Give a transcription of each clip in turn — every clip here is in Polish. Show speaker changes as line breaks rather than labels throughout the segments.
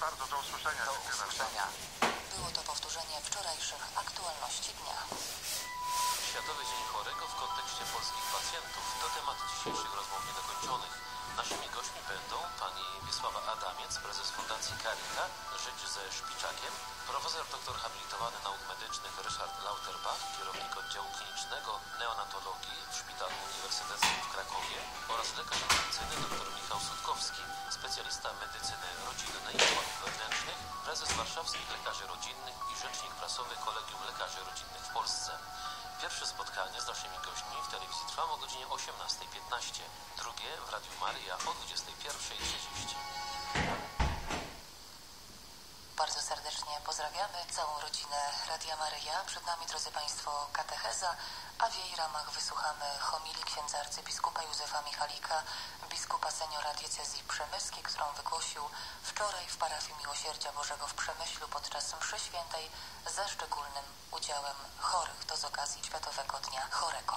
bardzo. Do usłyszenia.
Do usłyszenia.
Było to powtórzenie wczorajszych aktualności dnia.
Światowy Dzień Chorego w kontekście polskich pacjentów to temat dzisiejszych rozmów niedokończonych. Naszymi gośćmi będą pani Wiesława Adamiec, prezes Fundacji Karita, Żyć ze Szpiczakiem, profesor doktor habilitowany nauk medycznych Ryszard Lauterbach, kierownik oddziału klinicznego neonatologii w Szpitalu Uniwersyteckim w Krakowie oraz lekarz medycyny dr Michał Sutkowski, specjalista medycyny rodzinnej i chorób wewnętrznych, prezes warszawskich lekarzy rodzinnych i rzecznik prasowy Kolegium Lekarzy Rodzinnych w Polsce. Pierwsze spotkanie z naszymi gośćmi w telewizji trwa o godzinie 18.15, drugie w Radiu Maria o 21.30.
Bardzo serdecznie pozdrawiamy całą rodzinę Radia Maryja. Przed nami, drodzy Państwo, katecheza, a w jej ramach wysłuchamy homilii księdza arcybiskupa Józefa Michalika, biskupa seniora diecezji przemyskiej, którą wygłosił wczoraj w parafii Miłosierdzia Bożego w Przemyślu podczas mszy świętej ze szczególnym udziałem chorych. To z okazji Światowego Dnia Chorego.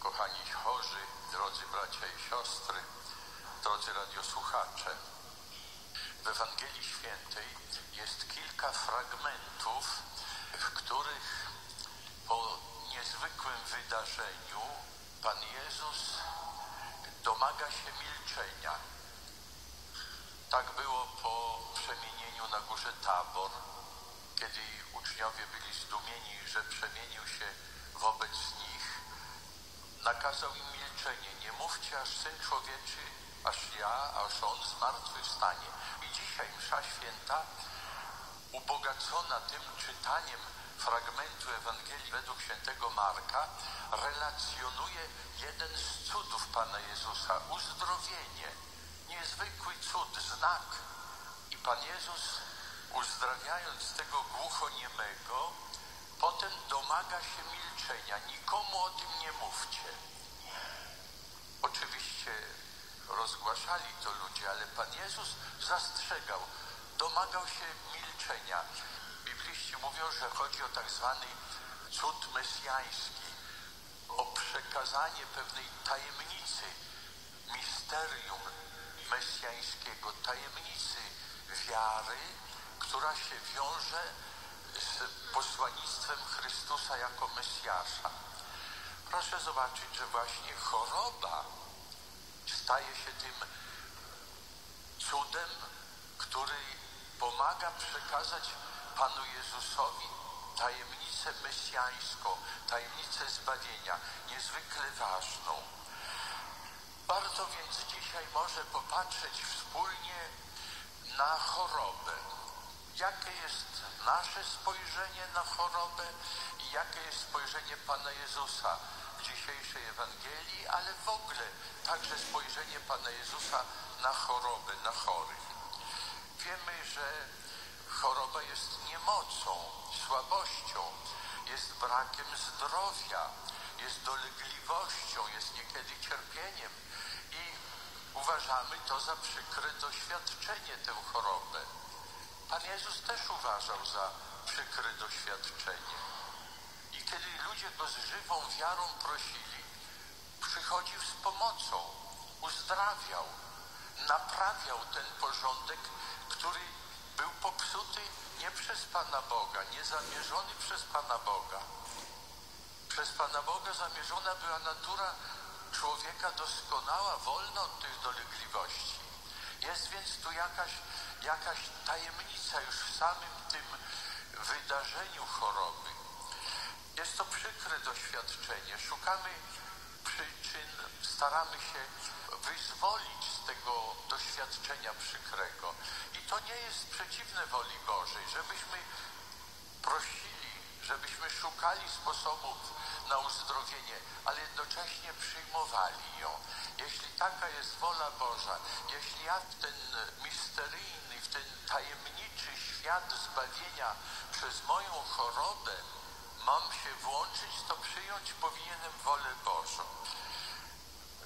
Kochani chorzy, drodzy bracia i siostry, drodzy radiosłuchacze. W Ewangelii Świętej jest kilka fragmentów, w których po niezwykłym wydarzeniu Pan Jezus domaga się milczenia. Tak było po przemienieniu na górze Tabor, kiedy uczniowie byli zdumieni, że przemienił się wobec nich. Nakazał im milczenie. Nie mówcie, aż Syn Człowieczy, aż ja, aż On zmartwychwstanie. I dzisiaj msza święta, ubogacona tym czytaniem fragmentu Ewangelii według świętego Marka, relacjonuje jeden z cudów Pana Jezusa, uzdrowienie, niezwykły cud, znak. I Pan Jezus, uzdrawiając tego głuchoniemego, potem domaga się milczenia. Nikomu o tym nie mówcie. Oczywiście rozgłaszali to ludzie, ale Pan Jezus zastrzegał, domagał się milczenia. Bibliści mówią, że chodzi o tak zwany cud mesjański, o przekazanie pewnej tajemnicy, misterium mesjańskiego, tajemnicy wiary, która się wiąże z posłannictwem Chrystusa jako Mesjasza. Proszę zobaczyć, że właśnie choroba staje się tym cudem, który pomaga przekazać Panu Jezusowi tajemnicę mesjańską, tajemnicę zbawienia, niezwykle ważną. Warto więc dzisiaj może popatrzeć wspólnie na chorobę. Jakie jest nasze spojrzenie na chorobę i jakie jest spojrzenie Pana Jezusa w dzisiejszej Ewangelii, ale w ogóle także spojrzenie Pana Jezusa na chorobę, na chorych. Wiemy, że choroba jest niemocą, słabością, jest brakiem zdrowia, jest dolegliwością, jest niekiedy cierpieniem i uważamy to za przykre doświadczenie, tę chorobę. Pan Jezus też uważał za przykre doświadczenie. I kiedy ludzie go z żywą wiarą prosili, przychodził z pomocą, uzdrawiał, naprawiał ten porządek, który był popsuty nie przez Pana Boga, nie zamierzony przez Pana Boga. Przez Pana Boga zamierzona była natura człowieka doskonała, wolna od tych dolegliwości. Jest więc tu jakaś, jakaś tajemnica już w samym tym wydarzeniu choroby. Jest to przykre doświadczenie. Szukamy przyczyn, staramy się wyzwolić z tego doświadczenia przykrego. I to nie jest przeciwne woli Bożej, żebyśmy prosili, żebyśmy szukali sposobów na uzdrowienie, ale jednocześnie przyjmowali ją. Jeśli taka jest wola Boża, jeśli ja w ten misteryjny, ten tajemniczy świat zbawienia przez moją chorobę mam się włączyć, to przyjąć powinienem wolę Bożą.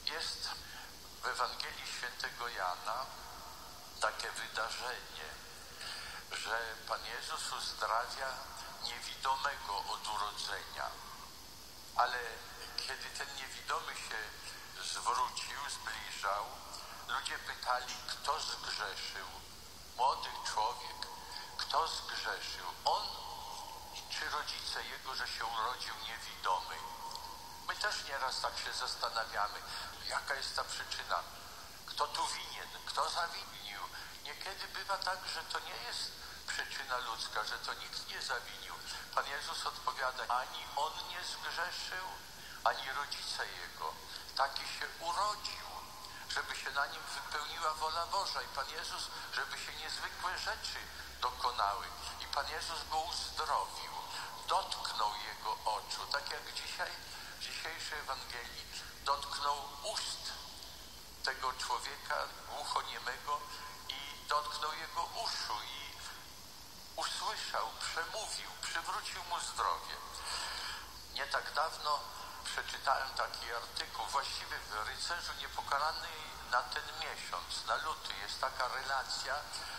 Jest w Ewangelii Świętego Jana takie wydarzenie, że Pan Jezus uzdrawia niewidomego od urodzenia. Ale kiedy ten niewidomy się zwrócił, zbliżał, ludzie pytali, kto zgrzeszył? Młody człowiek, kto zgrzeszył? On czy rodzice jego, że się urodził niewidomy? My też nieraz tak się zastanawiamy, jaka jest ta przyczyna, kto tu winien, kto zawinił. Niekiedy bywa tak, że to nie jest przyczyna ludzka, że to nikt nie zawinił. Pan Jezus odpowiada, ani on nie zgrzeszył, ani rodzice jego. Taki się urodził, żeby się na nim wypełniła wola Boża. I Pan Jezus, żeby się niezwykłe rzeczy dokonały. I Pan Jezus go uzdrowił, dotknął jego oczu, tak jak dzisiaj w dzisiejszej Ewangelii dotknął ust tego człowieka głuchoniemego i dotknął jego uszu i usłyszał, przemówił, przywrócił mu zdrowie. Nie tak dawno przeczytałem taki artykuł, właściwie w Rycerzu Niepokalany na ten miesiąc, na luty, jest taka relacja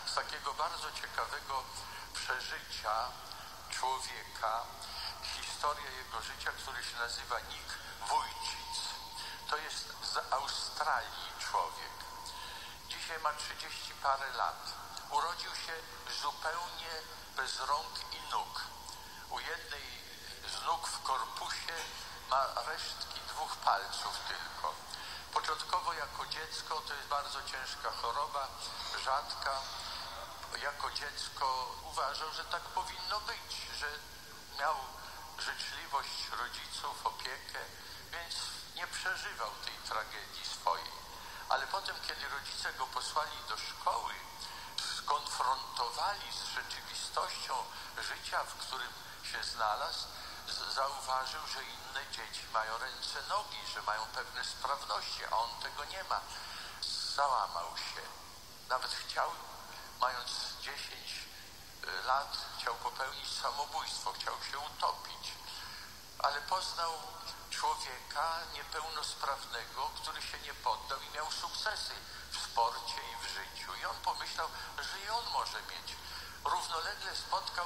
z takiego bardzo ciekawego przeżycia człowieka, historię jego życia, który się nazywa Nick Wójcic. To jest z Australii człowiek. Dzisiaj ma 30 parę lat. Urodził się zupełnie bez rąk i nóg. U jednej z nóg w korpusie ma resztki dwóch palców tylko. Początkowo jako dziecko to jest bardzo ciężka choroba, rzadka. Jako dziecko uważał, że tak powinno być, że miał życzliwość rodziców, opiekę, więc nie przeżywał tej tragedii swojej. Ale potem, kiedy rodzice go posłali do szkoły, skonfrontowali z rzeczywistością życia, w którym się znalazł, zauważył, że inne dzieci mają ręce, nogi, że mają pewne sprawności, a on tego nie ma. Załamał się. Nawet chciał, mając 10 y, lat, chciał popełnić samobójstwo, chciał się utopić. Ale poznał człowieka niepełnosprawnego, który się nie poddał i miał sukcesy w sporcie i w życiu. I on pomyślał, że i on może mieć. Równolegle spotkał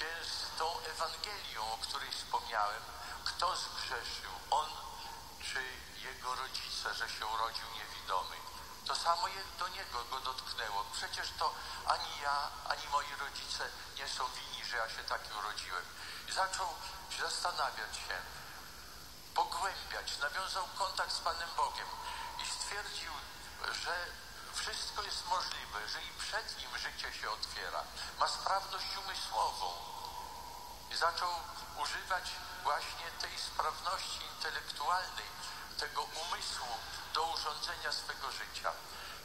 się z tą Ewangelią, o której wspomniałem. Kto zgrzeszył? On czy jego rodzice, że się urodził niewidomy? To samo do niego go dotknęło. Przecież to ani ja, ani moi rodzice nie są winni, że ja się taki urodziłem. I zaczął zastanawiać się, pogłębiać, nawiązał kontakt z Panem Bogiem i stwierdził, że wszystko jest możliwe, że i przed nim życie się otwiera. Ma sprawność umysłową. I zaczął używać właśnie tej sprawności intelektualnej, tego umysłu do urządzenia swego życia.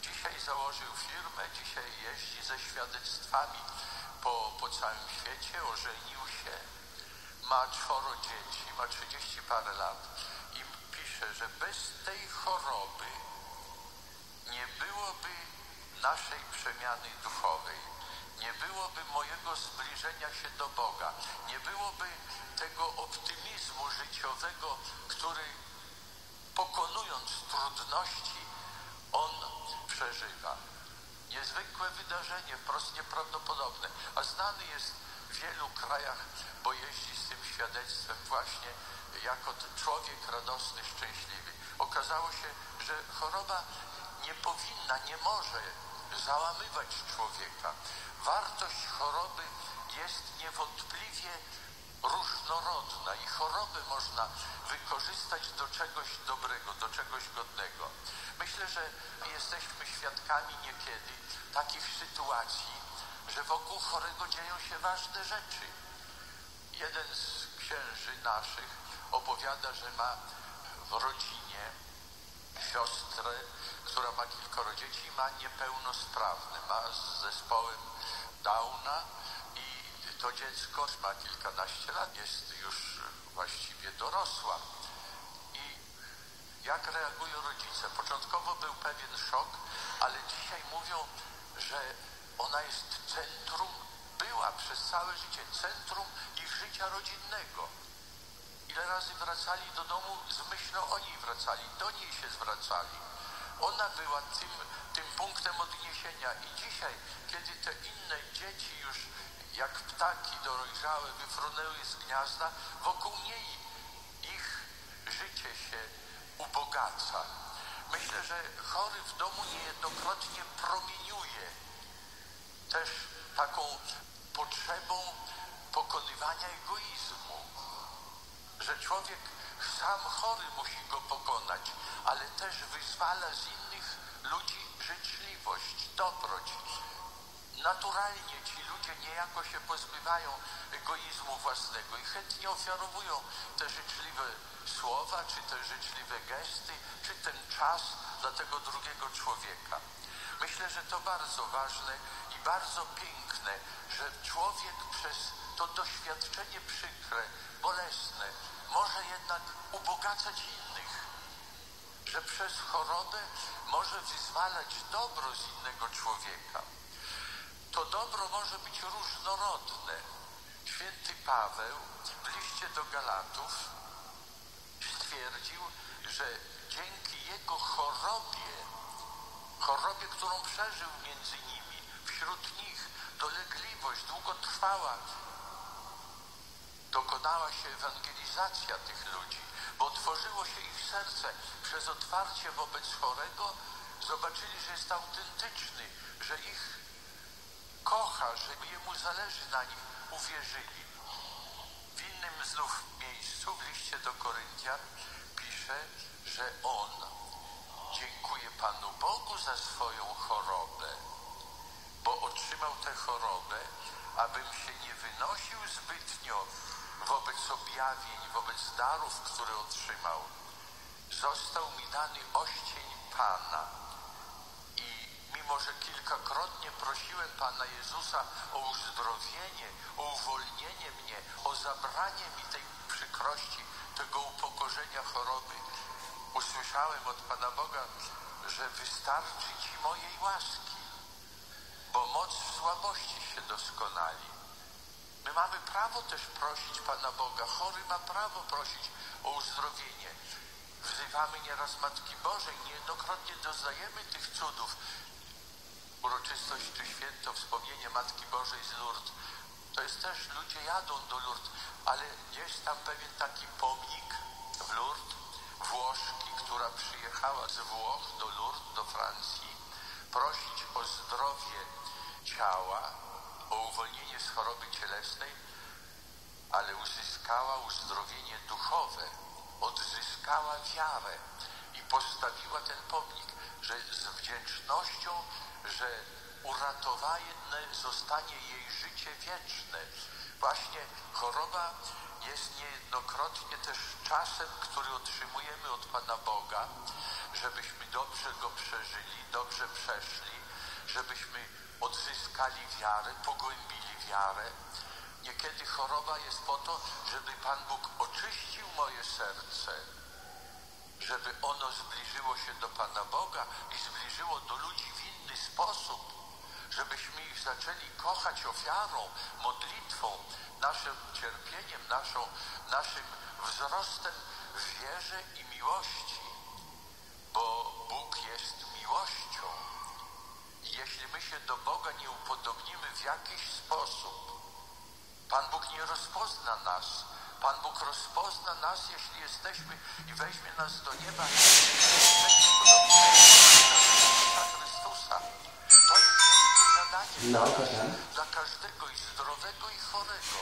Dzisiaj założył firmę, dzisiaj jeździ ze świadectwami po, po całym świecie, ożenił się, ma czworo dzieci, ma 30 parę lat i pisze, że bez tej choroby nie byłoby naszej przemiany duchowej, nie byłoby mojego zbliżenia się do Boga, nie byłoby tego optymizmu życiowego, który pokonując trudności, on przeżywa. Niezwykłe wydarzenie, wprost nieprawdopodobne, a znany jest w wielu krajach, bo jeździ z tym świadectwem właśnie jako człowiek radosny, szczęśliwy. Okazało się, że choroba nie powinna, nie może załamywać człowieka. Wartość choroby jest niewątpliwie różnorodna i chorobę można wykorzystać do czegoś dobrego, do czegoś godnego. Myślę, że jesteśmy świadkami niekiedy takich sytuacji, że wokół chorego dzieją się ważne rzeczy. Jeden z księży naszych opowiada, że ma w rodzinie siostrę, która ma kilkoro dzieci, ma niepełnosprawne, ma z zespołem Downa i to dziecko ma kilkanaście lat, jest już właściwie dorosła. I jak reagują rodzice? Początkowo był pewien szok, ale dzisiaj mówią, że ona jest centrum, była przez całe życie centrum ich życia rodzinnego. Ile razy wracali do domu z myślą o niej wracali, do niej się zwracali. Ona była tym, tym punktem odniesienia i dzisiaj, kiedy te inne dzieci już jak ptaki dojrzałe wyfrunęły z gniazda, wokół niej ich życie się ubogaca. Myślę, że chory w domu niejednokrotnie promieniuje też taką potrzebą pokonywania egoizmu, że człowiek sam chory musi go pokonać, ale też wyzwala z innych ludzi życzliwość, dobroć. Naturalnie ci ludzie niejako się pozbywają egoizmu własnego i chętnie ofiarowują te życzliwe słowa, czy te życzliwe gesty, czy ten czas dla tego drugiego człowieka. Myślę, że to bardzo ważne i bardzo piękne, że człowiek przez to doświadczenie przykre, bolesne, może jednak ubogacać innych, że przez chorobę może wyzwalać dobro z innego człowieka. To dobro może być różnorodne. Święty Paweł w liście do Galatów stwierdził, że dzięki jego chorobie, chorobie, którą przeżył między nimi, wśród nich dolegliwość długotrwała, dokonała się ewangelizacja tych ludzi, bo otworzyło się ich serce przez otwarcie wobec chorego, zobaczyli, że jest autentyczny, że ich kocha, że jemu zależy na nich, uwierzyli. W innym znów miejscu, w liście do Koryntian, pisze, że on dziękuję Panu Bogu za swoją chorobę, bo otrzymał tę chorobę, abym się nie wynosił zbytnio wobec objawień, wobec darów, które otrzymał. Został mi dany oścień Pana i mimo, że kilkakrotnie prosiłem Pana Jezusa o uzdrowienie, o uwolnienie mnie, o zabranie mi tej przykrości, tego upokorzenia choroby, usłyszałem od Pana Boga, że wystarczy Ci mojej łaski, bo moc w słabości się doskonali. My mamy prawo też prosić Pana Boga. Chory ma prawo prosić o uzdrowienie. Wzywamy nieraz Matki Bożej, niejednokrotnie doznajemy tych cudów. Uroczystość czy święto, wspomnienie Matki Bożej z Lourdes. To jest też, ludzie jadą do Lourdes, ale jest tam pewien taki pomnik w Lourdes, Włoszki, która przyjechała z Włoch do Lourdes, do Francji, prosić o zdrowie ciała, o uwolnienie z choroby cielesnej, ale uzyskała uzdrowienie duchowe, odzyskała wiarę i postawiła ten pomnik, że z wdzięcznością, że uratowane zostanie jej życie wieczne. Właśnie choroba jest niejednokrotnie też czasem, który otrzymujemy od Pana Boga, żebyśmy dobrze go przeżyli, dobrze przeszli, żebyśmy odzyskali wiarę, pogłębili wiarę. Niekiedy choroba jest po to, żeby Pan Bóg oczyścił moje serce, żeby ono zbliżyło się do Pana Boga i zbliżyło do ludzi w inny sposób, żebyśmy ich zaczęli kochać ofiarą, modlitwą, naszym cierpieniem, naszą, naszym wzrostem w wierze i miłości, bo Bóg jest miłością. Jeśli my się do Boga nie upodobnimy w jakiś sposób, Pan Bóg nie rozpozna nas. Pan Bóg rozpozna nas, jeśli jesteśmy i weźmie nas do nieba. Chrystusa. To jest wielkie zadanie
No,
dla nas,
tak.
dla każdego i zdrowego i chorego.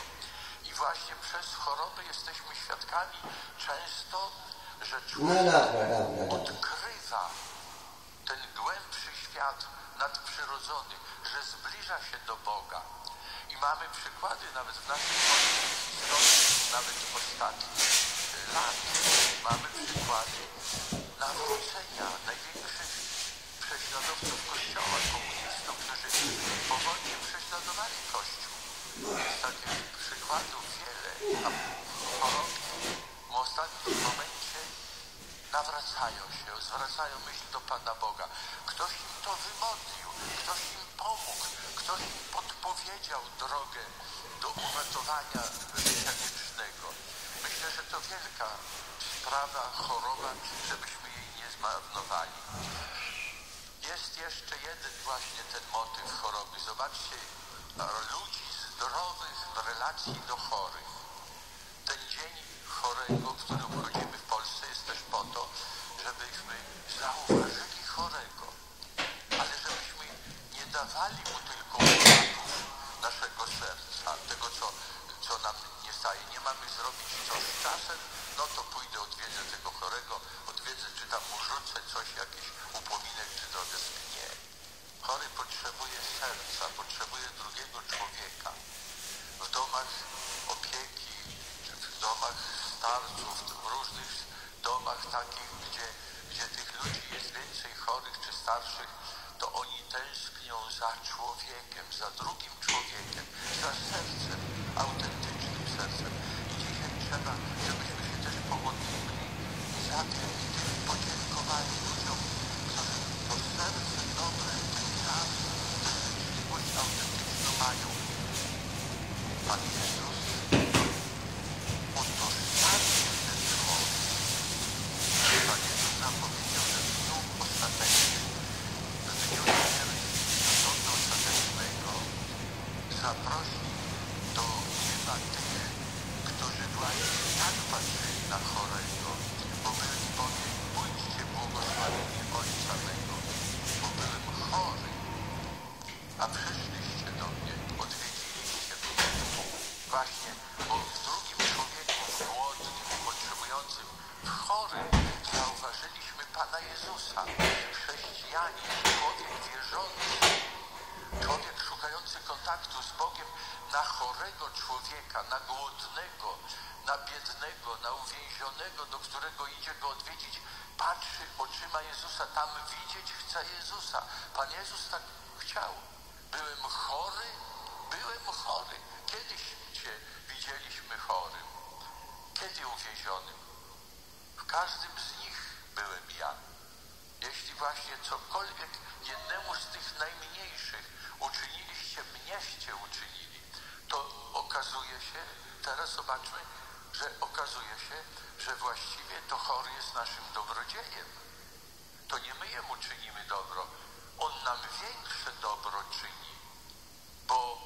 I właśnie przez chorobę jesteśmy świadkami często, że
No
człowiek
dobra, dobra, dobra.
odkrywa ten głębszy świat nadprzyrodzony, że zbliża się do Boga. I mamy przykłady nawet w naszej polskiej historii, nawet ostatnich lat. Mamy przykłady nawrócenia największych prześladowców Kościoła, komunistów, którzy po wojnie prześladowali Kościół. Jest takich przykładów wiele. A w ostatnim momencie nawracają się, zwracają myśl do Pana Boga. Ktoś im to wymodlił, ktoś im pomógł, ktoś im podpowiedział drogę do uratowania życia wiecznego. Myślę, że to wielka sprawa, choroba, żebyśmy jej nie zmarnowali. Jest jeszcze jeden właśnie ten motyw choroby. Zobaczcie, ludzi zdrowych w relacji do chorych. Ten dzień chorego, w Polsce, jest człowiek wierzący, człowiek szukający kontaktu z Bogiem na chorego człowieka, na głodnego, na biednego, na uwięzionego, do którego idzie go odwiedzić, patrzy oczyma Jezusa, tam widzieć chce Jezusa. Pan Jezus tak chciał. Byłem chory, byłem chory. Kiedyś Cię widzieliśmy chorym. Kiedy uwięzionym? W każdym z nich byłem ja. Jeśli właśnie cokolwiek jednemu z tych najmniejszych uczyniliście, mnieście uczynili, to okazuje się, teraz zobaczmy, że okazuje się, że właściwie to chory jest naszym dobrodziejem. To nie my jemu czynimy dobro, on nam większe dobro czyni, bo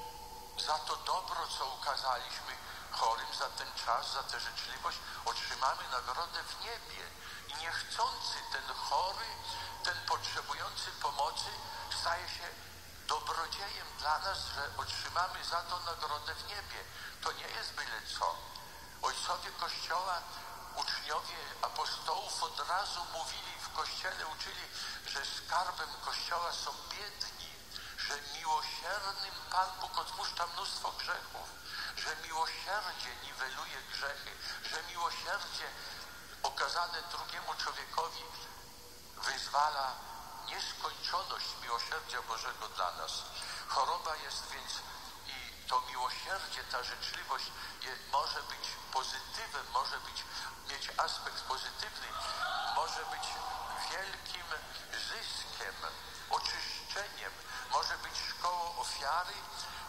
za to dobro, co ukazaliśmy chorym, za ten czas, za tę życzliwość, otrzymamy nagrodę w niebie. Niechcący ten chory, ten potrzebujący pomocy staje się dobrodziejem dla nas, że otrzymamy za to nagrodę w niebie. To nie jest byle co. Ojcowie Kościoła, uczniowie apostołów od razu mówili w Kościele, uczyli, że skarbem Kościoła są biedni, że miłosiernym Pan Bóg odpuszcza mnóstwo grzechów, że miłosierdzie niweluje grzechy, że miłosierdzie okazane drugiemu człowiekowi wyzwala nieskończoność miłosierdzia Bożego dla nas. Choroba jest więc i to miłosierdzie, ta życzliwość może być pozytywem, może być, mieć aspekt pozytywny, może być wielkim zyskiem, oczyszczeniem, może być szkołą ofiary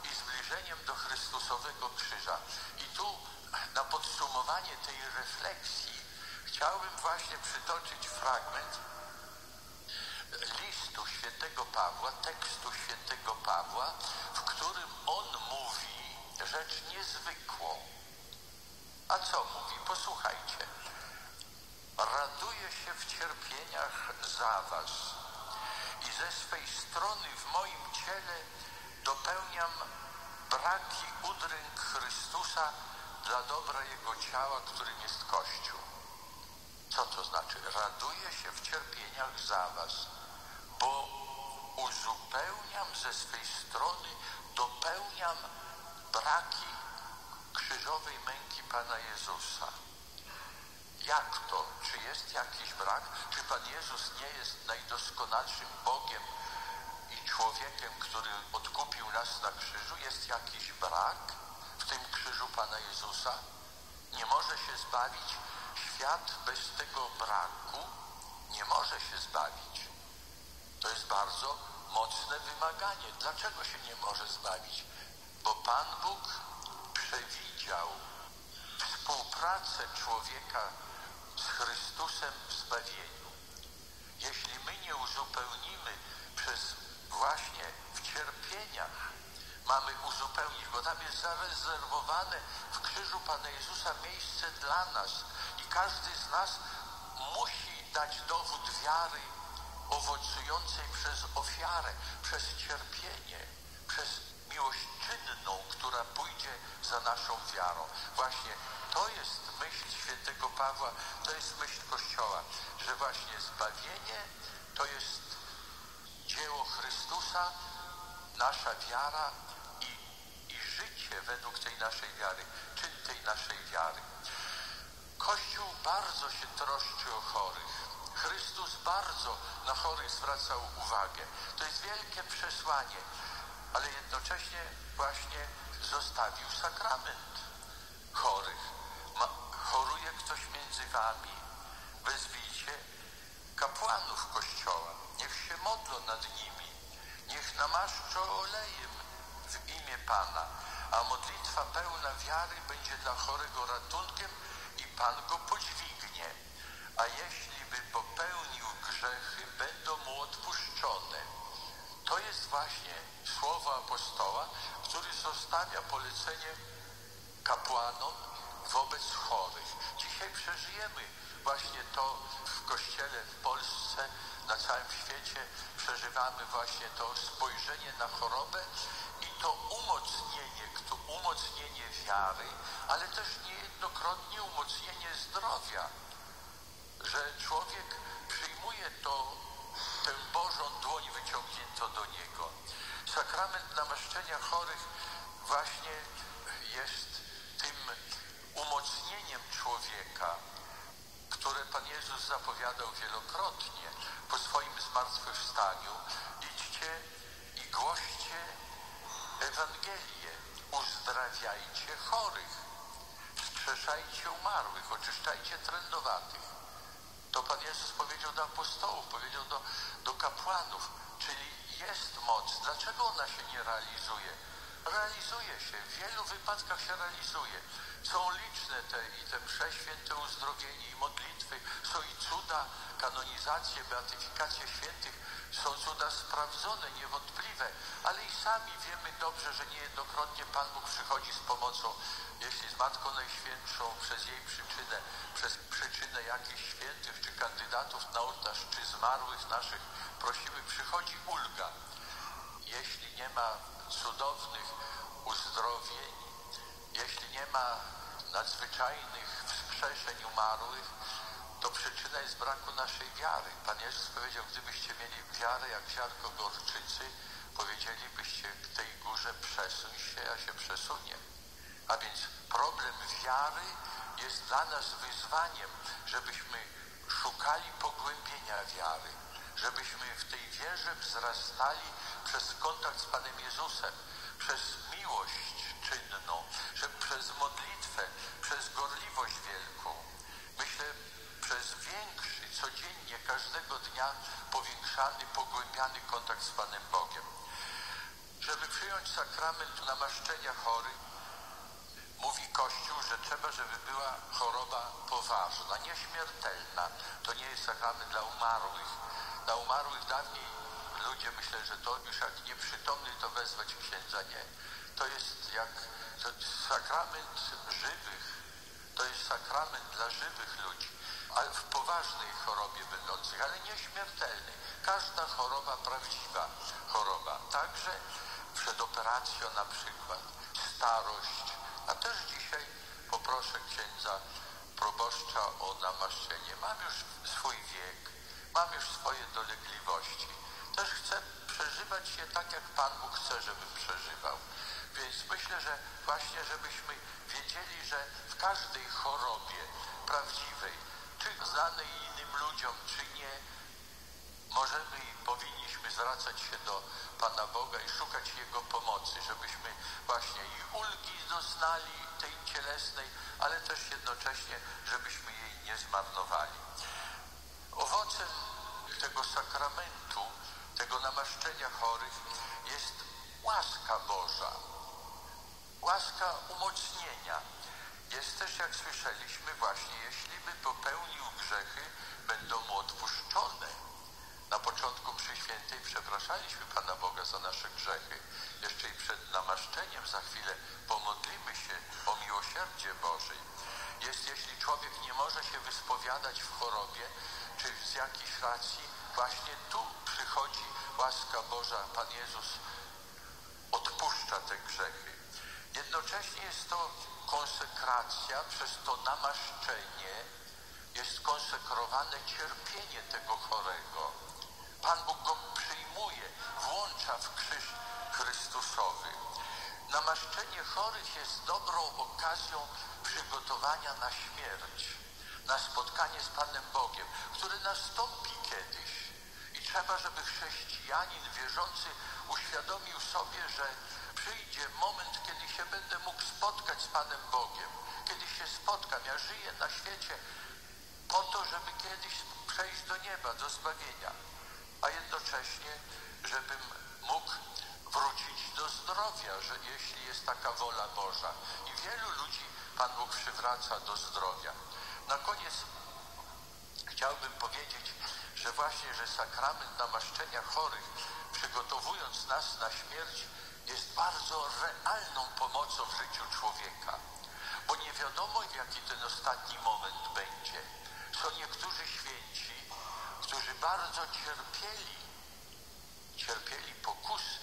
i zbliżeniem do Chrystusowego krzyża. I tu na podsumowanie tej refleksji chciałbym właśnie przytoczyć fragment listu świętego Pawła, tekstu świętego Pawła, w którym on mówi rzecz niezwykłą. A co mówi? Posłuchajcie. Raduję się w cierpieniach za was i ze swej strony w moim ciele dopełniam braki udręk Chrystusa dla dobra Jego ciała, którym jest Kościół. Co to znaczy? Raduję się w cierpieniach za was, bo uzupełniam ze swej strony, dopełniam braki krzyżowej męki Pana Jezusa. Jak to? Czy jest jakiś brak? Czy Pan Jezus nie jest najdoskonalszym Bogiem i człowiekiem, który odkupił nas na krzyżu? Jest jakiś brak w tym krzyżu Pana Jezusa? Nie może się zbawić świat bez tego braku? Nie może się zbawić. To jest bardzo mocne wymaganie. Dlaczego się nie może zbawić? Bo Pan Bóg przewidział współpracę człowieka z Chrystusem w zbawieniu. Jeśli my nie uzupełnimy przez właśnie w cierpieniach, mamy uzupełnić, bo tam jest zarezerwowane w krzyżu Pana Jezusa miejsce dla nas każdy z nas musi dać dowód wiary owocującej przez ofiarę, przez cierpienie, przez miłość czynną, która pójdzie za naszą wiarą. Właśnie to jest myśl świętego Pawła, to jest myśl Kościoła, że właśnie zbawienie to jest dzieło Chrystusa, nasza wiara i, i życie według tej naszej wiary, czyn tej naszej wiary. Kościół bardzo się troszczy o chorych. Chrystus bardzo na chorych zwracał uwagę. To jest wielkie przesłanie, ale jednocześnie właśnie zostawił sakrament chorych. Ma, choruje ktoś między wami, wezwijcie kapłanów Kościoła. Niech się modlą nad nimi. Niech namaszczą olejem w imię Pana. A modlitwa pełna wiary będzie dla chorego ratunkiem Pan go podźwignie. A jeśli by popełnił grzechy, będą mu odpuszczone. To jest właśnie słowo apostoła, który zostawia polecenie kapłanom wobec chorych. Dzisiaj przeżyjemy właśnie to w Kościele w Polsce, na całym świecie przeżywamy właśnie to spojrzenie na chorobę i to umocnienie, to umocnienie wiary, ale też niejednokrotnie umocnienie zdrowia, że człowiek przyjmuje to, tę Bożą dłoń wyciągniętą do niego. Sakrament namaszczenia chorych właśnie jest tym umocnieniem człowieka, które Pan Jezus zapowiadał wielokrotnie po swoim zmartwychwstaniu. Idźcie i głoście Ewangelię, uzdrawiajcie chorych, wskrzeszajcie umarłych, oczyszczajcie trędowatych. To Pan Jezus powiedział do apostołów, powiedział do, do kapłanów, czyli jest moc. Dlaczego ona się nie realizuje? Realizuje się, w wielu wypadkach się realizuje. Są liczne te i te msze święte uzdrowienie i modlitwy, są i cuda, kanonizacje, beatyfikacje świętych, są cuda sprawdzone, niewątpliwe, ale i sami wiemy dobrze, że niejednokrotnie Pan Bóg przychodzi z pomocą, Matką Najświętszą, przez jej przyczynę, przez przyczynę jakichś świętych, czy kandydatów na ołtarz, czy zmarłych naszych prosimy, przychodzi ulga. Jeśli nie ma cudownych uzdrowień, jeśli nie ma nadzwyczajnych wskrzeszeń umarłych, to przyczyna jest braku naszej wiary. Pan Jezus powiedział, gdybyście mieli wiarę jak ziarko gorczycy, powiedzielibyście tej górze przesuń się, a się przesunie. A więc problem wiary jest dla nas wyzwaniem, żebyśmy szukali pogłębienia wiary, żebyśmy w tej wierze wzrastali przez kontakt z Panem Jezusem, przez miłość czynną, że przez modlitwę, przez gorliwość wielką. Myślę, przez większy, codziennie, każdego dnia powiększany, pogłębiany kontakt z Panem Bogiem. Żeby przyjąć sakrament namaszczenia chorych, mówi Kościół, że trzeba, żeby była choroba poważna, nieśmiertelna. To nie jest sakrament dla umarłych. Dla umarłych dawniej ludzie myślę, że to już jak nieprzytomny, to wezwać księdza. Nie. To jest jak to sakrament żywych. To jest sakrament dla żywych ludzi, ale w poważnej chorobie będących, ale nieśmiertelnej. Każda choroba prawdziwa choroba. Także przed operacją na przykład, starość, a też dzisiaj poproszę księdza proboszcza o namaszczenie. Mam już swój wiek, mam już swoje dolegliwości. Też chcę przeżywać je tak, jak Pan Bóg chce, żebym przeżywał. Więc myślę, że właśnie żebyśmy wiedzieli, że w każdej chorobie prawdziwej, czy znanej innym ludziom, czy nie, możemy i powinniśmy zwracać się do Pana Boga i szukać Jego pomocy, żebyśmy właśnie i ulgi doznali tej cielesnej, ale też jednocześnie, żebyśmy jej nie zmarnowali. Owocem tego sakramentu, tego namaszczenia chorych jest łaska Boża. Łaska umocnienia. Jest też, jak słyszeliśmy, właśnie, jeśli by popełnił grzechy, będą mu odpuszczone. Na początku przy świętej przepraszaliśmy Pana Boga za nasze grzechy. Jeszcze i przed namaszczeniem za chwilę pomodlimy się o miłosierdzie Bożej. Jest, jeśli człowiek nie może się wyspowiadać w chorobie, czy z jakiejś racji, właśnie tu przychodzi łaska Boża. Pan Jezus odpuszcza te grzechy. Jednocześnie jest to konsekracja, przez to namaszczenie jest konsekrowane cierpienie tego chorego. Pan Bóg go przyjmuje, włącza w krzyż Chrystusowy. Namaszczenie chorych jest dobrą okazją przygotowania na śmierć, na spotkanie z Panem Bogiem, które nastąpi kiedyś. I trzeba, żeby chrześcijanin wierzący uświadomił sobie, że przyjdzie moment, kiedy się będę mógł spotkać z Panem Bogiem. Kiedy się spotkam, ja żyję na świecie po to, żeby kiedyś przejść do nieba, do zbawienia, a jednocześnie, żebym mógł wrócić do zdrowia, że jeśli jest taka wola Boża. I wielu ludzi Pan Bóg przywraca do zdrowia. Na koniec chciałbym powiedzieć, że właśnie, że sakrament namaszczenia chorych, przygotowując nas na śmierć, jest bardzo realną pomocą w życiu człowieka. Bo nie wiadomo jaki ten ostatni moment będzie. Są niektórzy święci, którzy bardzo cierpieli, cierpieli pokusy,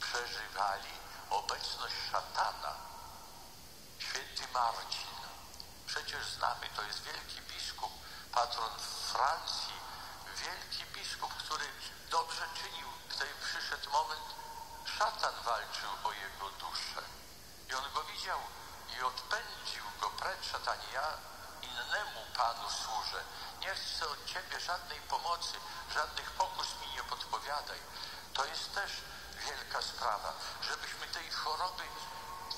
przeżywali obecność szatana. Święty Marcin, przecież znamy, to jest wielki biskup, patron Francji, wielki biskup, który dobrze czynił, gdy przyszedł moment, szatan walczył o jego duszę. I on go widział i odpędził go precz, szatanie, ja innemu Panu służę. Nie chcę od Ciebie żadnej pomocy, żadnych pokus mi nie podpowiadaj. To jest też wielka sprawa, żebyśmy tej choroby,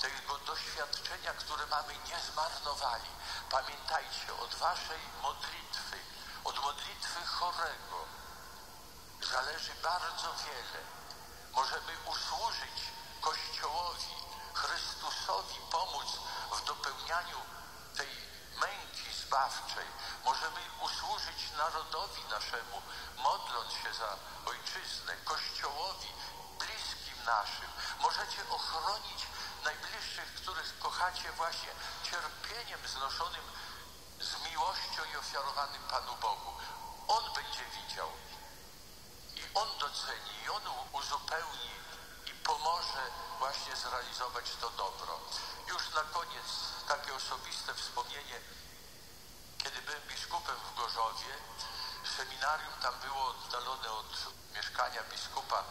tego doświadczenia, które mamy, nie zmarnowali. Pamiętajcie, od Waszej modlitwy, od modlitwy chorego zależy bardzo wiele. Możemy usłużyć Kościołowi, Chrystusowi pomóc w dopełnianiu tej męki zbawczej. Możemy usłużyć narodowi naszemu, modląc się za ojczyznę, Kościołowi, bliskim naszym. Możecie ochronić najbliższych, których kochacie właśnie cierpieniem znoszonym z miłością i ofiarowanym Panu Bogu. On będzie widział i On doceni, i On uzupełni i pomoże właśnie zrealizować to dobro. Już na koniec takie osobiste wspomnienie. Kiedy byłem biskupem w Gorzowie, seminarium tam było oddalone od mieszkania biskupa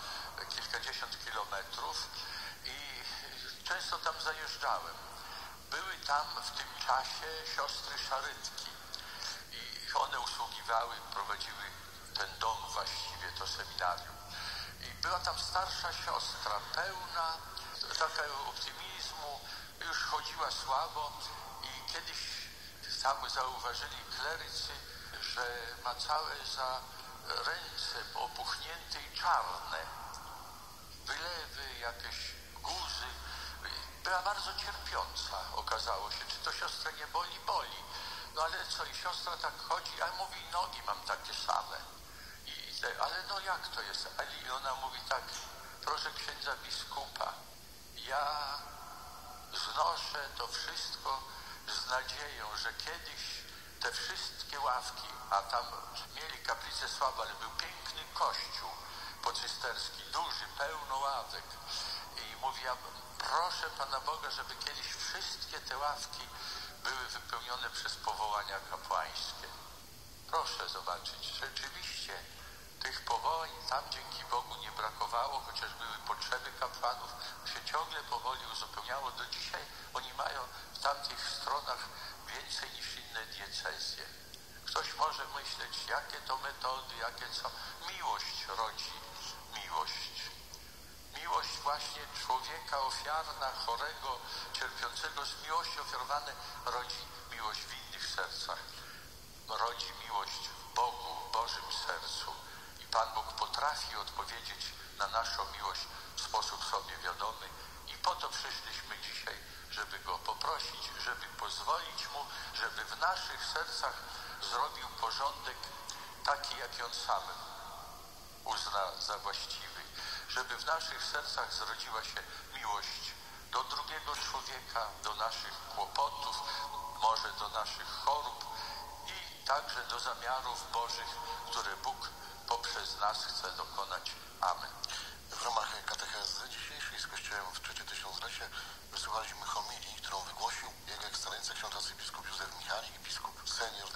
kilkadziesiąt kilometrów i często tam zajeżdżałem. Były tam w tym czasie siostry szarytki i one usługiwały, prowadziły ten dom właściwie, to seminarium. I była tam starsza siostra, pełna takiego optymizmu, już chodziła słabo i kiedyś tam zauważyli klerycy, że ma całe za ręce opuchnięte i czarne. Wylewy, jakieś guzy. Była bardzo cierpiąca, okazało się. Czy to siostrę nie boli? Boli. No ale co, i siostra tak chodzi, a mówi, nogi mam takie same. I, ale no jak to jest? I ona mówi tak, proszę księdza biskupa, ja znoszę to wszystko z nadzieją, że kiedyś te wszystkie ławki, a tam mieli kaplicę słabo, ale był piękny kościół pocysterski, duży, pełno ławek. I mówi, ja proszę Pana Boga, żeby kiedyś wszystkie te ławki były wypełnione przez powołania kapłańskie. Proszę zobaczyć, rzeczywiście tych powołań tam dzięki Bogu nie brakowało, chociaż były potrzeby kapłanów, się ciągle powoli uzupełniało. Do dzisiaj oni mają w tamtych stronach więcej niż inne diecezje. Ktoś może myśleć, jakie to metody, jakie co. Miłość rodzi miłość. Miłość właśnie człowieka ofiarna, chorego, cierpiącego z miłości ofiarowane rodzi miłość w innych sercach. Rodzi miłość w Bogu, w Bożym sercu. Pan Bóg potrafi odpowiedzieć na naszą miłość w sposób sobie wiadomy. I po to przyszliśmy dzisiaj, żeby Go poprosić, żeby pozwolić Mu, żeby w naszych sercach zrobił porządek taki, jaki On sam uzna za właściwy. Żeby w naszych sercach zrodziła się miłość do drugiego człowieka, do naszych kłopotów, może do naszych chorób i także do zamiarów Bożych, które Bóg poprzez nas chce dokonać. Amen.
W ramach katechezy dzisiejszej z Kościołem w trzecie tysiąclecie wysłuchaliśmy homilii, którą wygłosił Jego Ekscelencja ksiądz arcybiskup Józef Michalik, biskup senior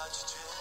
touch, just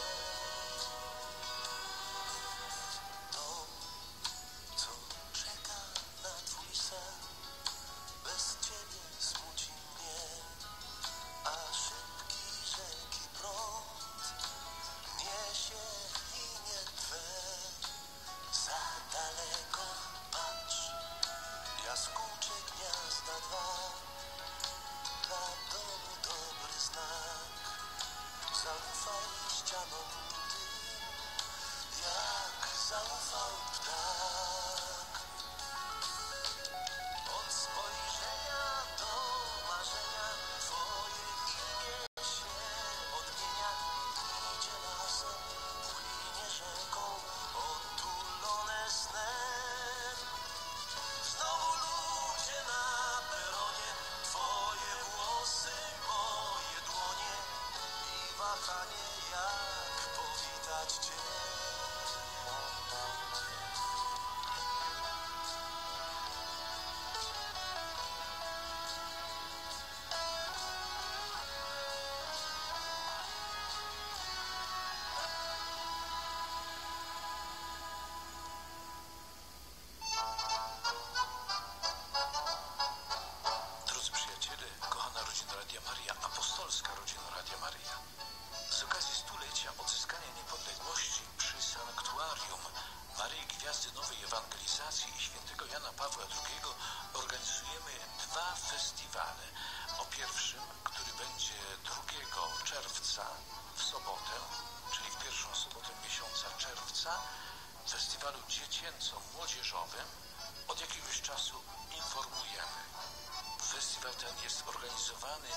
jest organizowany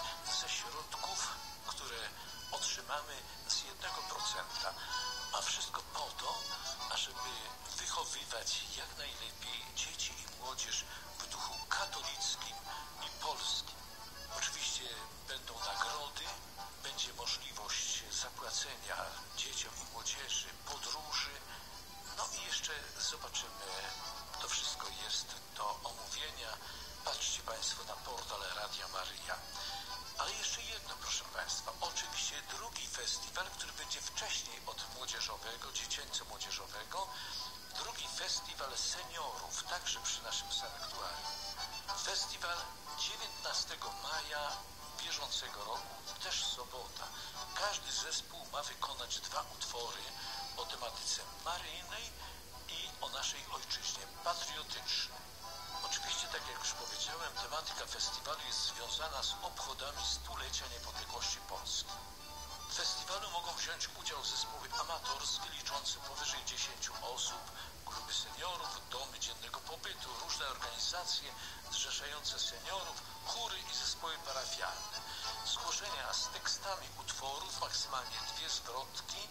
ze środków, które otrzymamy z 1%, a wszystko po to, ażeby wychowywać jak najlepiej dzieci i młodzież w duchu katolickim i polskim. Oczywiście będą nagrody, będzie możliwość zapłacenia dzieciom i młodzieży podróży, no i jeszcze zobaczymy, to wszystko jest do omówienia. Patrzcie Państwo na portal Radia Maryja. Ale jeszcze jedno, proszę Państwa. Oczywiście drugi festiwal, który będzie wcześniej od młodzieżowego, dziecięco-młodzieżowego. Drugi festiwal seniorów, także przy naszym sanktuarium. Festiwal 19 maja bieżącego roku, też sobota. Każdy zespół ma wykonać dwa utwory o tematyce maryjnej i o naszej ojczyźnie patriotycznej. Oczywiście, tak jak już powiedziałem, tematyka festiwalu jest związana z obchodami stulecia niepodległości Polski. W festiwalu mogą wziąć udział zespoły amatorskie liczące powyżej 10 osób, grupy seniorów, domy dziennego pobytu, różne organizacje zrzeszające seniorów, chóry i zespoły parafialne. Zgłoszenia z tekstami utworów, maksymalnie dwie zwrotki,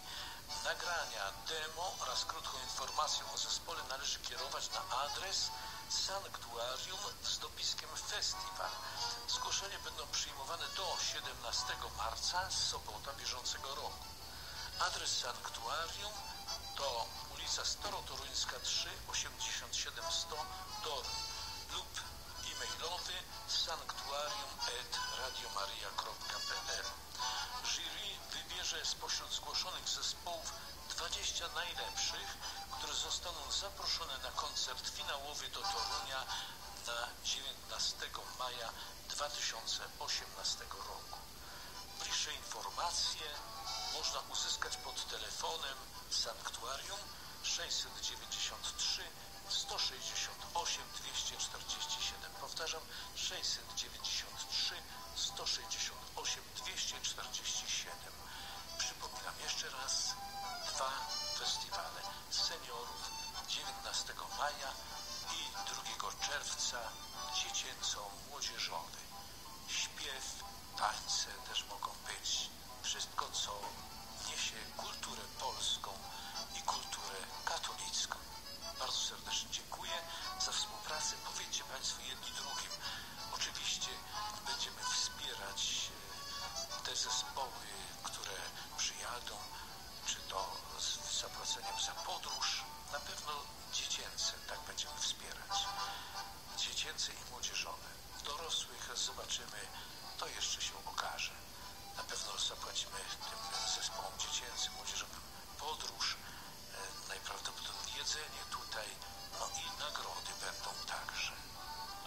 nagrania demo oraz krótką informacją o zespole należy kierować na adres Sanktuarium z dopiskiem Festiwal. Zgłoszenia będą przyjmowane do 17 marca, sobota bieżącego roku. Adres Sanktuarium to ulica Storotoruńska 3, 87 100 Toruń lub e-mailowy sanktuarium.radiomaria.pl Jury wybierze spośród zgłoszonych zespołów 20 najlepszych, które zostaną zaproszone na koncert finałowy do Torunia na 19 maja 2018 roku. Bliższe informacje można uzyskać pod telefonem Sanktuarium 693 168 247. Powtarzam 693 168 247. Przypominam jeszcze raz dwa festiwale seniorów 19 maja i 2 czerwca dziecięco-młodzieżowy. Śpiew, tańce też mogą być. Wszystko, co niesie kulturę polską i kulturę katolicką. Bardzo serdecznie dziękuję za współpracę. Powiedzcie Państwo jedni drugim. Oczywiście będziemy wspierać te zespoły, które przyjadą, czy to z zapłaceniem za podróż. Na pewno dziecięce, tak będziemy wspierać. Dziecięce i młodzieżowe. Dorosłych zobaczymy, to jeszcze się okaże. Na pewno zapłacimy tym zespołom dziecięcym, młodzieżowym podróż, e, najprawdopodobniej jedzenie tutaj, no i nagrody będą także.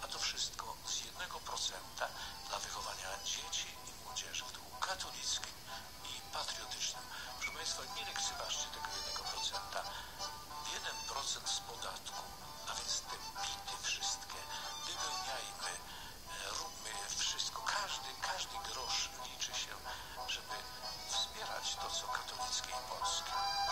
A to wszystko z jednego procenta dla wychowania dzieci i młodzieży w duchu katolickim i patriotycznym. Proszę Państwa, nie lekceważcie tego jednego procenta. Jeden procent z podatku, a więc te bity wszystkie, wypełniajmy, e, róbmy wszystko. Każdy, każdy grosz liczy się, żeby wspierać to, co katolickie
Boże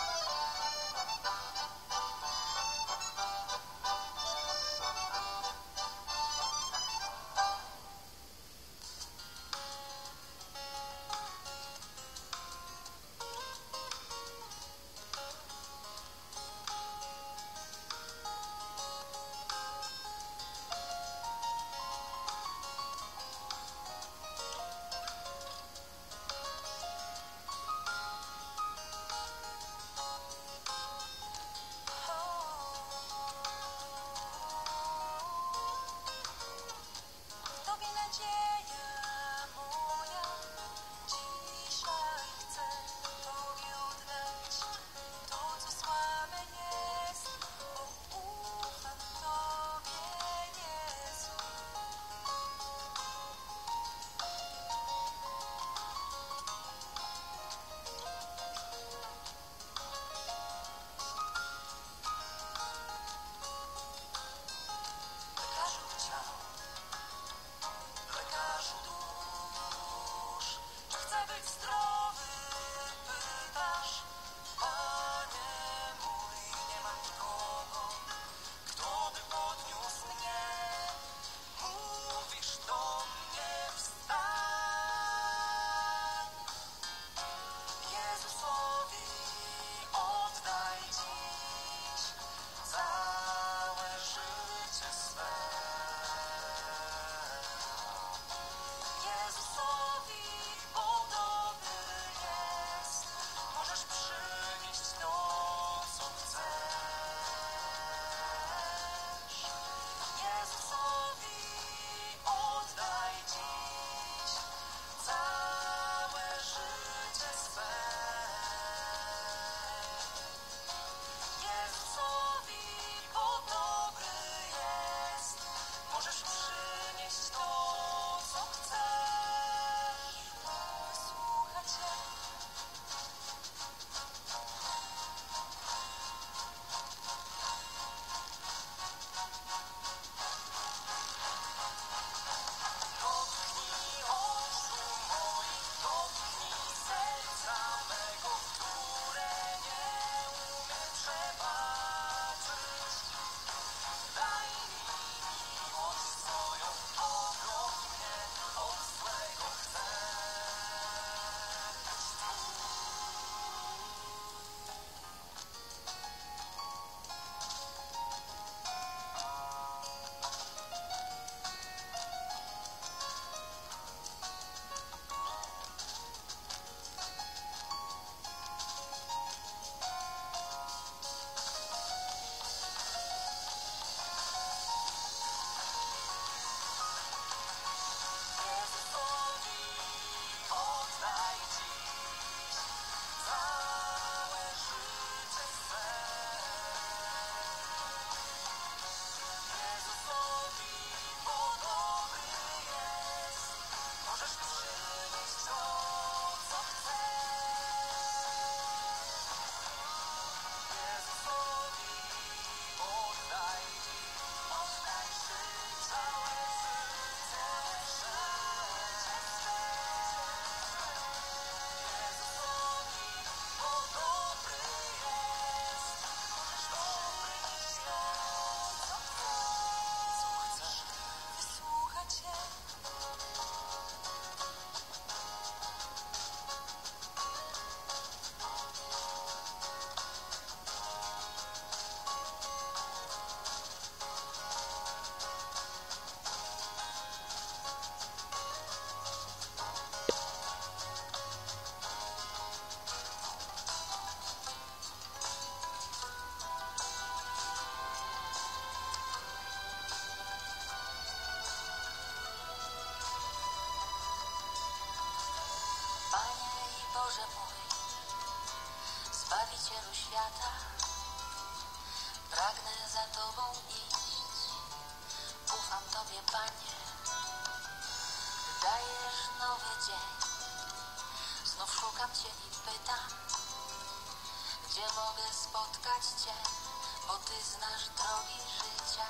Ty znasz drogi życia.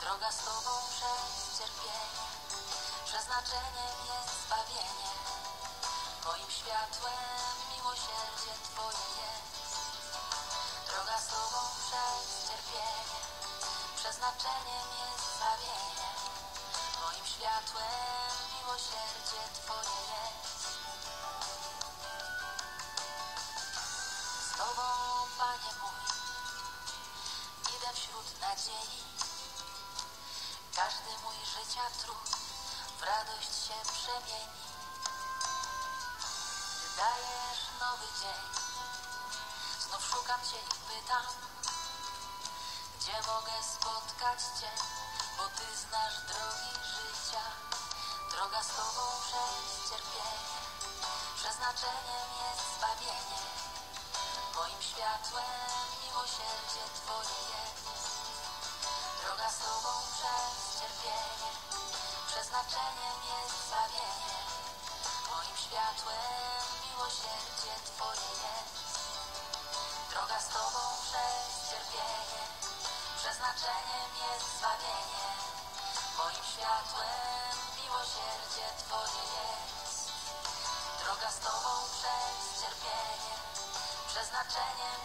Droga z Tobą przez cierpienie, przeznaczeniem jest zbawienie. Moim światłem miłosierdzie Twoje jest. Droga z Tobą przez cierpienie, przeznaczeniem jest się przemieni. Ty dajesz nowy dzień. Znów szukam Cię i pytam, gdzie mogę spotkać Cię, bo Ty znasz drogi życia. Droga z Tobą przez cierpienie, przeznaczeniem jest zbawienie. Moim światłem miłosierdzie Twoje jest. Droga z Tobą przez cierpienie, przeznaczeniem jest zbawienie. Moim światłem miłosierdzie Twoje jest. Droga z Tobą przez cierpienie, przeznaczeniem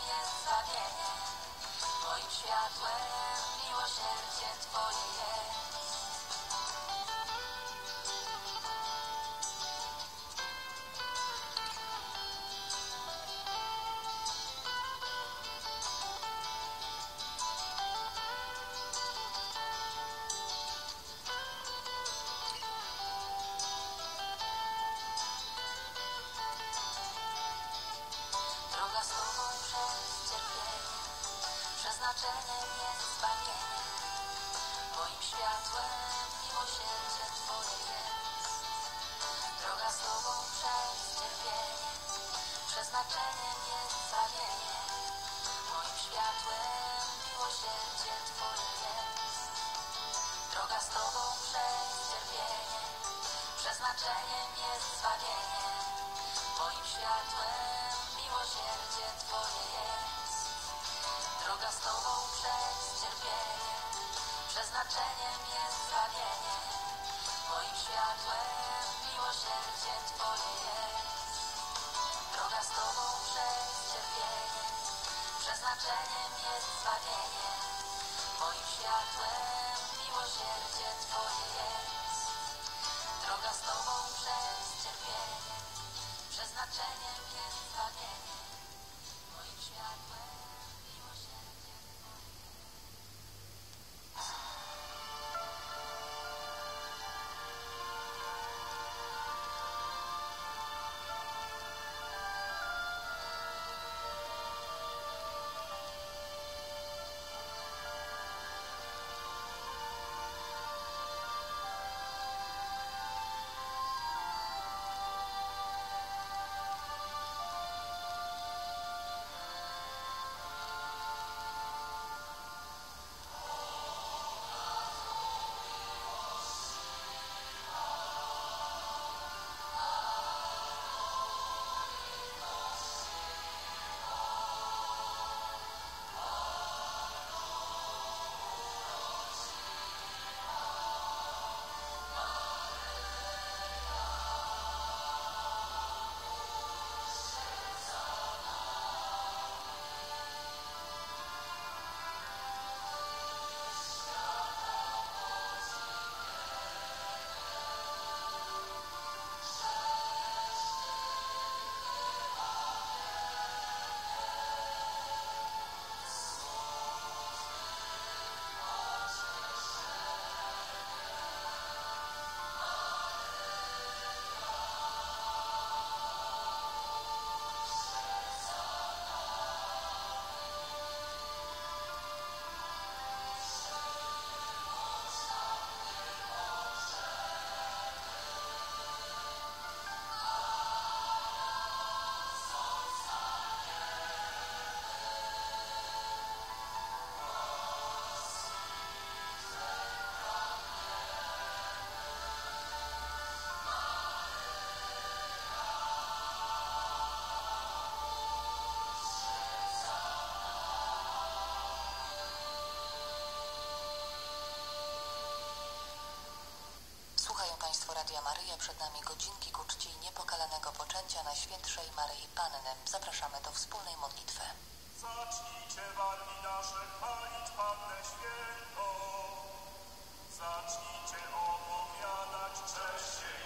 Tobą przez cierpienie, przeznaczeniem jest zbawienie. Moim światłem Zdrowia Maryja przed nami godzinki ku czci niepokalanego poczęcia Najświętszej Maryi Panny. Zapraszamy do wspólnej modlitwy.
Zacznijcie wargi nasze chwalić Pannę Świętą. Zacznijcie opowiadać cześć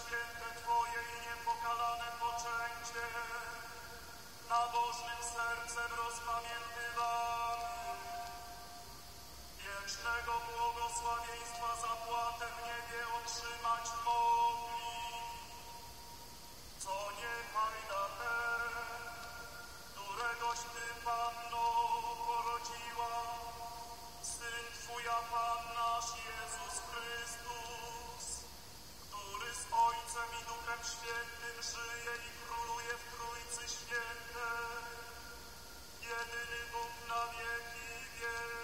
święte Twoje i niepokalane poczęcie, nabożnym sercem rozpamiętywanym, wiecznego błogosławieństwa zapłatę w niebie otrzymać mogli, co niechaj da ten, któregoś Ty, Panno, porodziła, Syn Twoja, Panna, Ojcem i Duchem Świętym żyje i króluje w Trójcy Świętej, jedyny Bóg na wieki wieki.